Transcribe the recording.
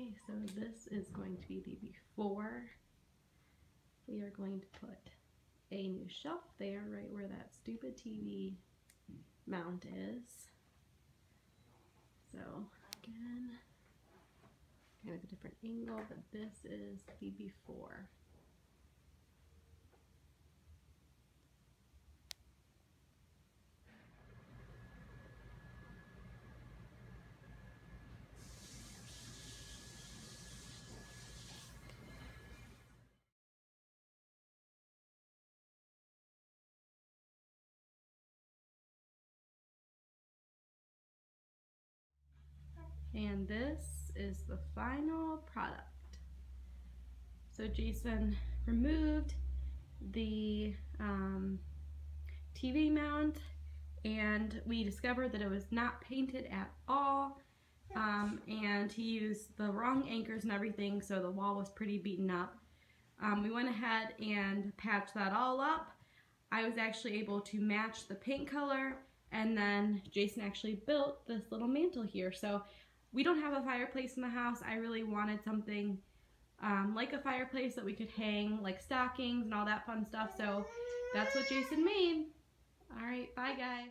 Okay, so this is going to be the before. We are going to put a new shelf there right where that stupid TV mount is. So again, kind of a different angle, but this is the before. And this is the final product. So Jason removed the um, TV mount and we discovered that it was not painted at all um, and he used the wrong anchors and everything so the wall was pretty beaten up. Um, we went ahead and patched that all up. I was actually able to match the paint color and then Jason actually built this little mantle here. So we don't have a fireplace in the house. I really wanted something um, like a fireplace that we could hang like stockings and all that fun stuff. So that's what Jason made. All right, bye guys.